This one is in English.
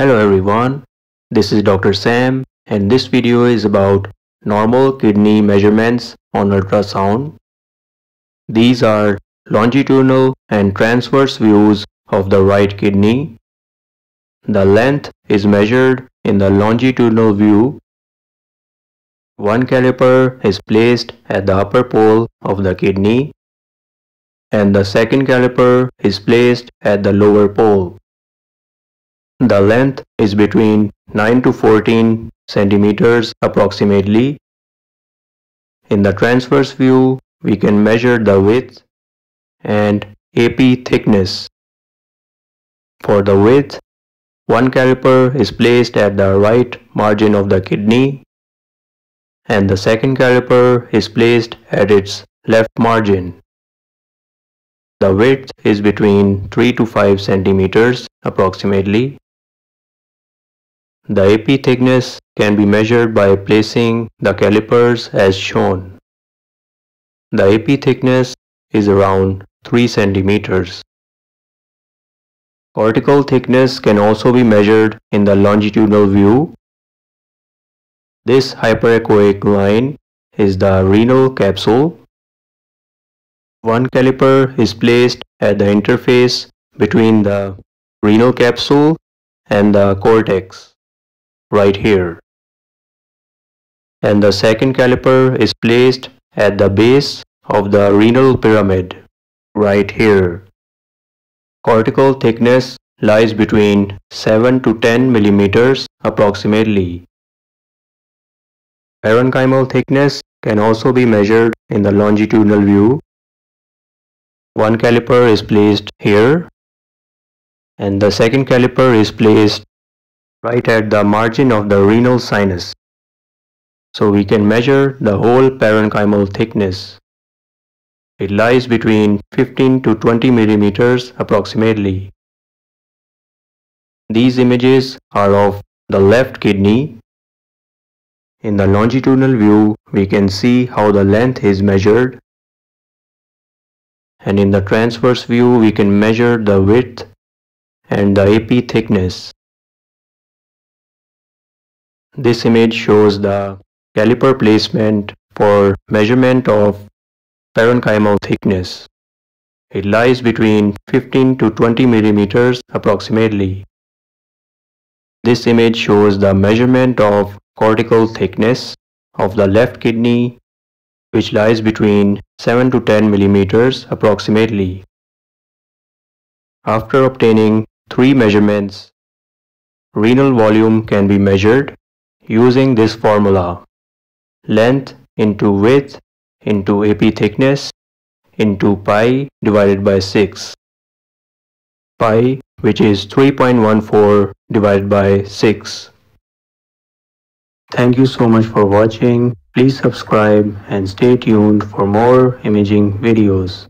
Hello everyone, this is Dr. Sam and this video is about normal kidney measurements on ultrasound. These are longitudinal and transverse views of the right kidney. The length is measured in the longitudinal view. One caliper is placed at the upper pole of the kidney and the second caliper is placed at the lower pole. The length is between 9 to 14 centimeters approximately. In the transverse view, we can measure the width and AP thickness. For the width, one caliper is placed at the right margin of the kidney and the second caliper is placed at its left margin. The width is between 3 to 5 centimeters approximately. The AP thickness can be measured by placing the calipers as shown. The AP thickness is around 3 centimeters. Cortical thickness can also be measured in the longitudinal view. This hyperechoic line is the renal capsule. One caliper is placed at the interface between the renal capsule and the cortex right here. And the second caliper is placed at the base of the renal pyramid right here. Cortical thickness lies between 7 to 10 millimeters approximately. Parenchymal thickness can also be measured in the longitudinal view. One caliper is placed here and the second caliper is placed right at the margin of the renal sinus. So we can measure the whole parenchymal thickness. It lies between 15 to 20 millimeters approximately. These images are of the left kidney. In the longitudinal view, we can see how the length is measured. And in the transverse view, we can measure the width and the AP thickness. This image shows the caliper placement for measurement of parenchymal thickness. It lies between 15 to 20 millimeters approximately. This image shows the measurement of cortical thickness of the left kidney which lies between 7 to 10 millimeters approximately. After obtaining three measurements, renal volume can be measured using this formula. Length into width into AP thickness into pi divided by 6 pi which is 3.14 divided by 6 thank you so much for watching. Please subscribe and stay tuned for more imaging videos